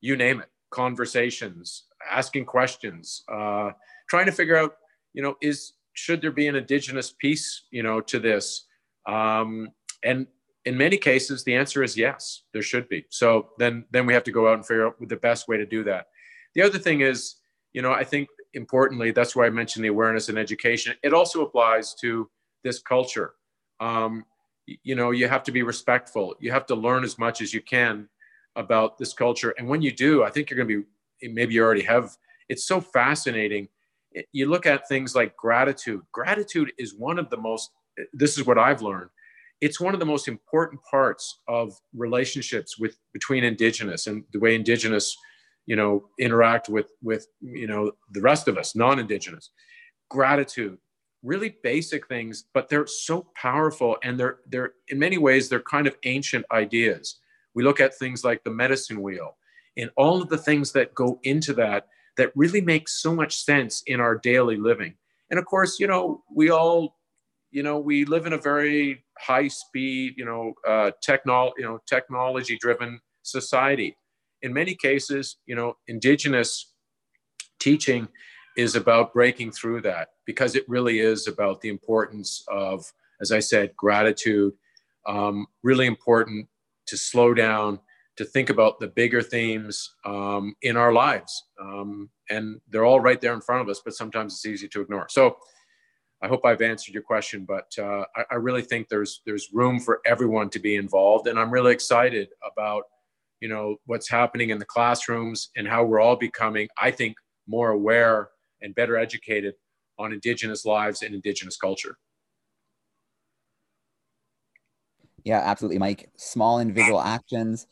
you name it, conversations, asking questions, uh, trying to figure out, you know, is, should there be an indigenous piece, you know, to this? Um, and in many cases, the answer is yes, there should be. So then, then we have to go out and figure out the best way to do that. The other thing is, you know, I think importantly, that's why I mentioned the awareness and education. It also applies to this culture. Um, you know, you have to be respectful. You have to learn as much as you can about this culture. And when you do, I think you're going to be, maybe you already have, it's so fascinating you look at things like gratitude. Gratitude is one of the most, this is what I've learned. It's one of the most important parts of relationships with between indigenous and the way indigenous, you know, interact with with you know the rest of us, non-indigenous. Gratitude, really basic things, but they're so powerful and they're they're in many ways they're kind of ancient ideas. We look at things like the medicine wheel and all of the things that go into that that really makes so much sense in our daily living. And of course, you know, we all, you know, we live in a very high speed, you know, uh, technol, you know, technology driven society. In many cases, you know, indigenous teaching is about breaking through that because it really is about the importance of, as I said, gratitude. Um, really important to slow down, to think about the bigger themes um, in our lives. Um, and they're all right there in front of us, but sometimes it's easy to ignore. So I hope I've answered your question, but uh, I, I, really think there's there's room for everyone to be involved, and I'm really excited about you know what's happening in the classrooms and how we're all becoming, I think, more aware and better educated on Indigenous lives and Indigenous culture.
Yeah, absolutely, Mike. Small individual actions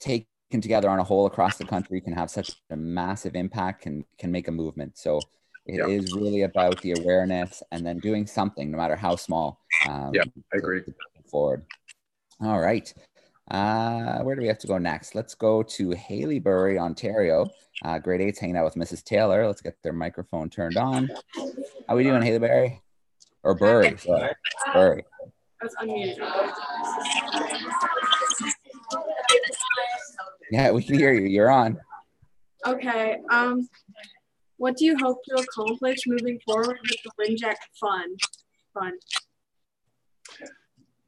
taken together on a whole across the country can have such a massive impact can can make a movement. So it yeah. is really about the awareness and then doing something, no matter how small.
Um, yeah, I agree.
Forward. All right. Uh, where do we have to go next? Let's go to Haileybury, Ontario. Uh, grade eight's hanging out with Mrs. Taylor. Let's get their microphone turned on. How we doing, Haileybury? Or Bury? Sorry. Bury. I was unmuted. Yeah, we can hear you. You're on.
Okay. Um, what do you hope to accomplish moving forward with the Wenjack Fund? Fund.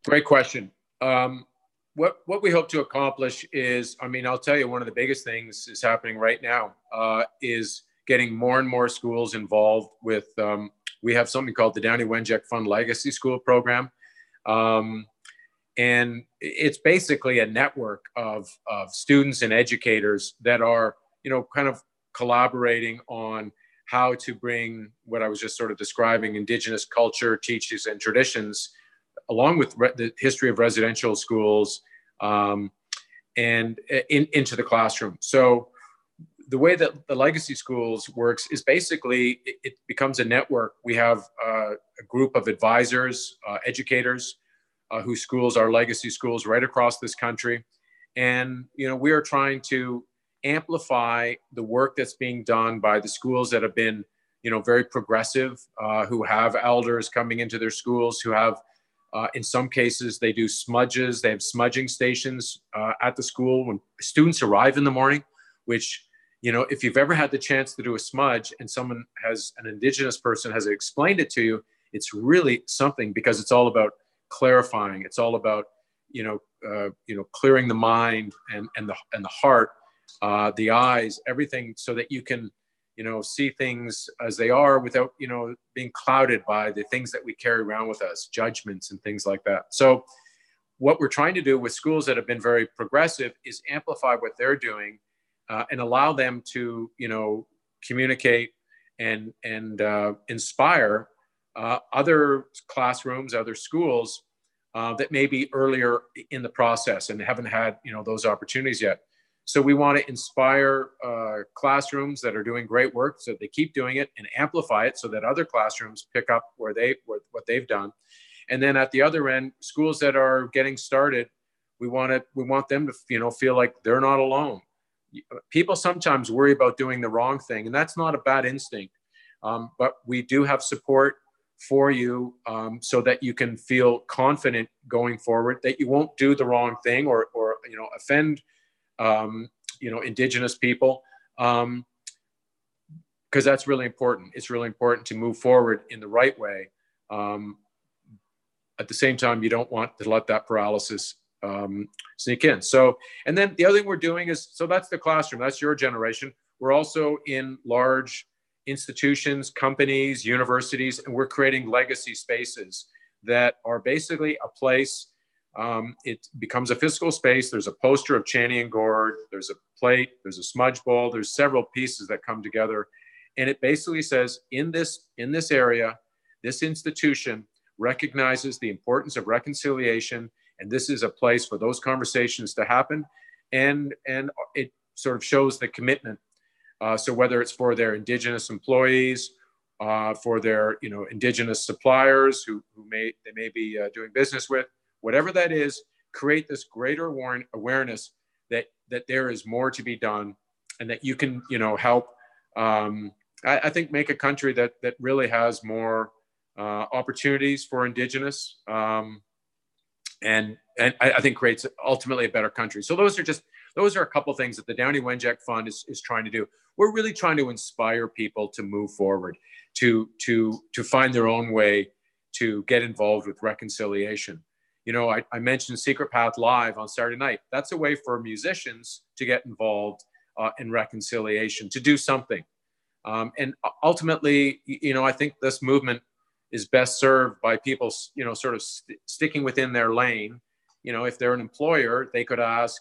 Great question. Um, what what we hope to accomplish is, I mean, I'll tell you, one of the biggest things is happening right now uh, is getting more and more schools involved with. Um, we have something called the Downie Wenjack Fund Legacy School Program. Um, and it's basically a network of, of students and educators that are you know kind of collaborating on how to bring what i was just sort of describing indigenous culture teachings and traditions along with re- the history of residential schools um, and in, into the classroom. So the way that the legacy schools works is basically it, it becomes a network. We have uh, a group of advisors uh, educators uh, whose schools are legacy schools right across this country. And, you know, we are trying to amplify the work that's being done by the schools that have been, you know, very progressive, uh, who have elders coming into their schools, who have, uh, in some cases, they do smudges, they have smudging stations uh, at the school when students arrive in the morning, which, you know, if you've ever had the chance to do a smudge and someone has, an Indigenous person has explained it to you, it's really something because it's all about clarifying. It's all about you know uh, you know clearing the mind and and the and the heart, uh, the eyes, everything, so that you can you know see things as they are without you know being clouded by the things that we carry around with us, judgments and things like that. So what we're trying to do with schools that have been very progressive is amplify what they're doing uh, and allow them to you know communicate and and uh, inspire uh, other classrooms, other schools uh, that may be earlier in the process and haven't had you know those opportunities yet. So we want to inspire uh, classrooms that are doing great work so they keep doing it and amplify it so that other classrooms pick up where they where, what they've done. And then at the other end, schools that are getting started, we want to we want them to you know feel like they're not alone. People sometimes worry about doing the wrong thing, and that's not a bad instinct. Um, but we do have support for you um, so that you can feel confident going forward that you won't do the wrong thing or, or you know offend um, you know indigenous people because um, that's really important. It's really important to move forward in the right way. Um, at the same time you don't want to let that paralysis um, sneak in. So and then the other thing we're doing is so that's the classroom. That's your generation. We're also in large institutions, companies, universities, and we're creating legacy spaces that are basically a place. Um, it becomes a physical space. There's a poster of Chanie and Gord. There's a plate. There's a smudge bowl. There's several pieces that come together, and it basically says in this in this area, this institution recognizes the importance of reconciliation, and this is a place for those conversations to happen, and and it sort of shows the commitment uh, so whether it's for their indigenous employees, uh, for their you know indigenous suppliers who, who may they may be uh, doing business with, whatever that is, create this greater awareness that that there is more to be done, and that you can you know help. Um, I, I think make a country that that really has more uh, opportunities for Indigenous, um, and and I, I, think creates ultimately a better country. So those are just those are a couple things that the Downie Wenjack Fund is, is trying to do. We're really trying to inspire people to move forward, to to to find their own way to get involved with reconciliation. You know, I, I mentioned Secret Path Live on Saturday night. That's a way for musicians to get involved uh, in reconciliation, to do something. Um, and ultimately, you know, I think this movement is best served by people, you know, sort of st- sticking within their lane. You know, if they're an employer, they could ask,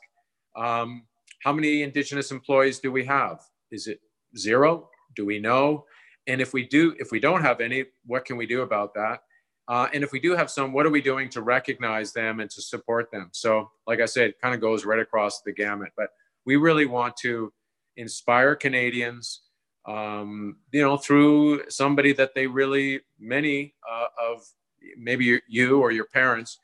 um, how many Indigenous employees do we have? Is it zero? Do we know? And if we do, if we don't have any, what can we do about that? Uh, and if we do have some, what are we doing to recognize them and to support them? So, like I said, it kind of goes right across the gamut. But we really want to inspire Canadians, um, you know, through somebody that they really, many uh, of maybe you or your parents,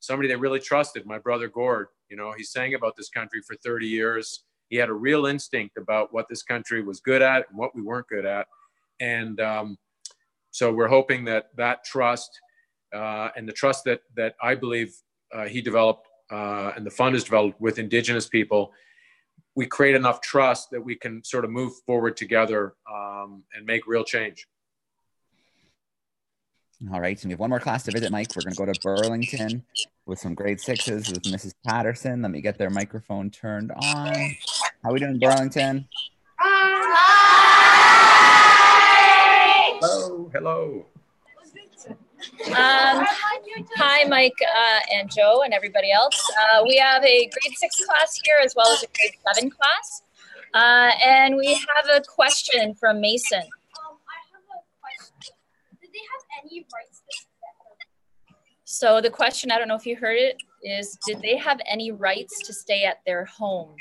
somebody they really trusted, my brother Gord. You know, he sang about this country for 30 years. He had a real instinct about what this country was good at and what we weren't good at. And um, so we're hoping that that trust uh, and the trust that that I believe uh, he developed uh, and the fund has developed with Indigenous people, we create enough trust that we can sort of move forward together um, and make real change.
All right, so we have one more class to visit, Mike. We're going to go to Burlington with some grade sixes with Mrs. Patterson. Let me get their microphone turned on. How are we doing, Burlington?
Hi. Hello, hello.
Um, hi, Mike uh, and Joe and everybody else. Uh, we have a grade six class here as well as a grade seven class. Uh, and we have a question from Mason. Um, I have a question. Did they have any rights so the question, I don't know if you heard it, is did they have any rights to stay at their home?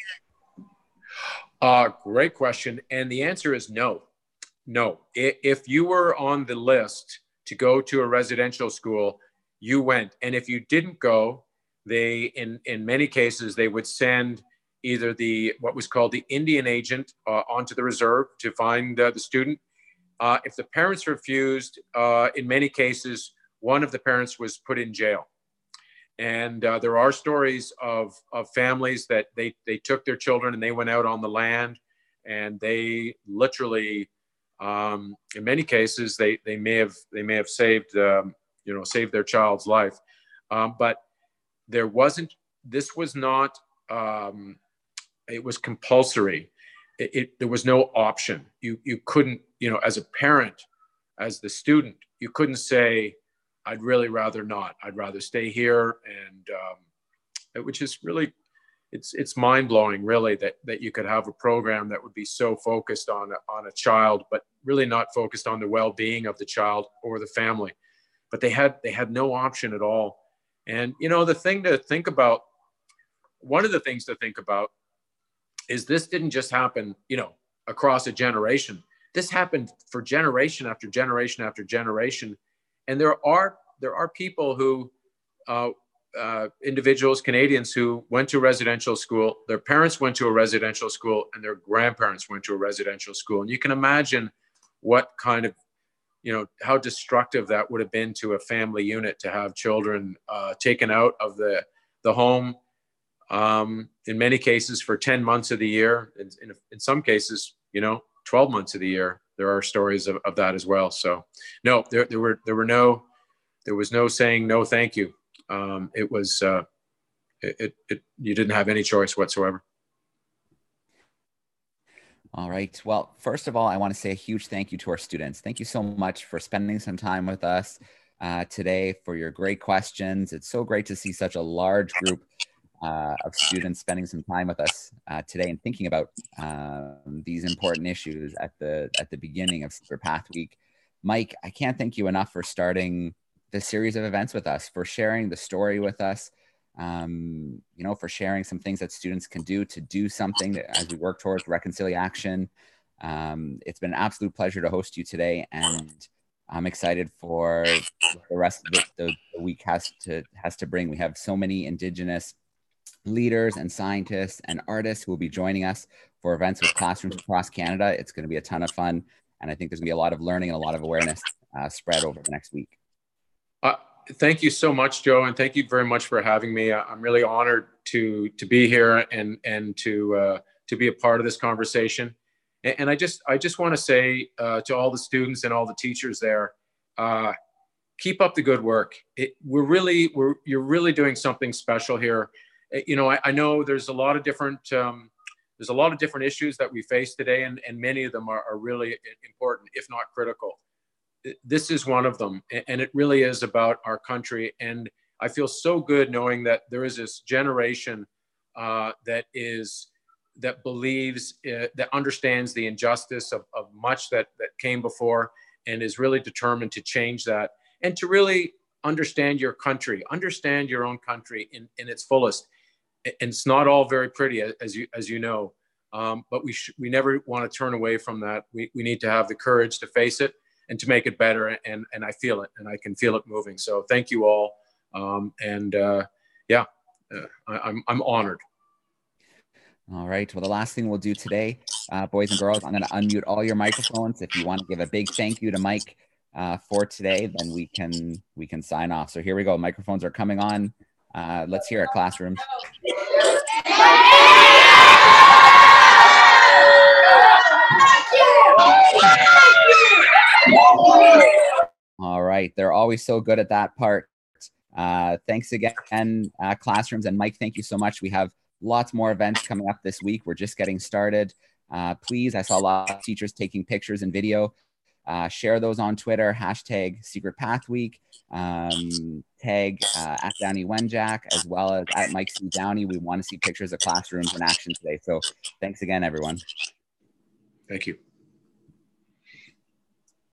Uh, great question. And the answer is no. No. If you were on the list to go to a residential school, you went. And if you didn't go, they in in many cases they would send either the what was called the Indian agent uh, onto the reserve to find uh, the student. Uh, if the parents refused, uh, in many cases, one of the parents was put in jail. And uh, there are stories of, of families that they, they took their children and they went out on the land and they literally um, in many cases they, they may have they may have saved um, you know saved their child's life. Um, but there wasn't this was not um, it was compulsory. It, it, there was no option. You you couldn't you know as a parent as the student you couldn't say i'd really rather not i'd rather stay here and um, which is really it's it's mind blowing, really, that that you could have a program that would be so focused on on a child, but really not focused on the well being of the child or the family. But they had they had no option at all. And you know, the thing to think about, one of the things to think about, is this didn't just happen, you know, across a generation. This happened for generation after generation after generation, and there are there are people who uh, uh, individuals, Canadians who went to residential school, their parents went to a residential school, and their grandparents went to a residential school. And you can imagine what kind of, you know, how destructive that would have been to a family unit to have children uh, taken out of the, the home, um, in many cases for 10 months of the year. In, in, in, some cases, you know, 12 months of the year. There are stories of, of that as well. So, no, there, there were there were no there was no saying no thank you um, it was uh, it, it, it you didn't have any choice whatsoever.
All right. Well, first of all, I want to say a huge thank you to our students. Thank you so much for spending some time with us uh, today for your great questions. It's so great to see such a large group uh, of students spending some time with us uh, today and thinking about um, these important issues at the at the beginning of Secret Path Week. Mike, I can't thank you enough for starting this series of events with us, for sharing the story with us, um, you know, for sharing some things that students can do to do something that, as we work towards reconciliation. Um, it's been an absolute pleasure to host you today, and I'm excited for the rest of the, the, the week has to has to bring. We have so many Indigenous leaders and scientists and artists who will be joining us for events with classrooms across Canada. It's going to be a ton of fun. And I think there's going to be a lot of learning and a lot of awareness uh, spread over the next week.
Uh, thank you so much, Joe, and thank you very much for having me. I'm really honored to to be here and and to uh, to be a part of this conversation. And, and I just I just want to say uh, to all the students and all the teachers there, uh, keep up the good work. It, we're really we're you're really doing something special here. Eh, you know, I, I know there's a lot of different um, there's a lot of different issues that we face today, and, and many of them are, are really important, if not critical. This is one of them, and it really is about our country. And I feel so good knowing that there is this generation uh, that is that believes uh, that understands the injustice of, of much that that came before and is really determined to change that and to really understand your country understand your own country in, in its fullest and it's not all very pretty as you as you know um, but we sh- we never want to turn away from that we, we need to have the courage to face it and to make it better and and i feel it and i can feel it moving so thank you all um, and uh, yeah uh, I, I'm, I'm honored
all right. Well, the last thing we'll do today, uh, boys and girls, I'm going to unmute all your microphones. If you want to give a big thank you to Mike uh, for today, then we can we can sign off. So here we go. Microphones are coming on. Uh, let's hear it, classrooms. All right. They're always so good at that part. Uh, thanks again, uh, classrooms. And Mike, thank you so much. We have lots more events coming up this week. We're just getting started. Uh, please, I saw a lot of teachers taking pictures and video. Uh, share those on Twitter, hashtag Secret Path Week, um, tag uh, at Downie Wenjack, as well as at Mike C. Downie. We want to see pictures of classrooms in action today. So thanks again, everyone.
Thank you.